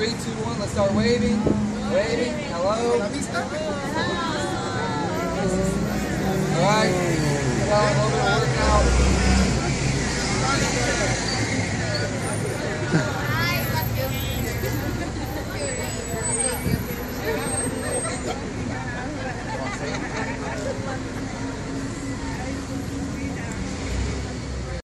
three, two, one. Let's start waving. Waving. Hello.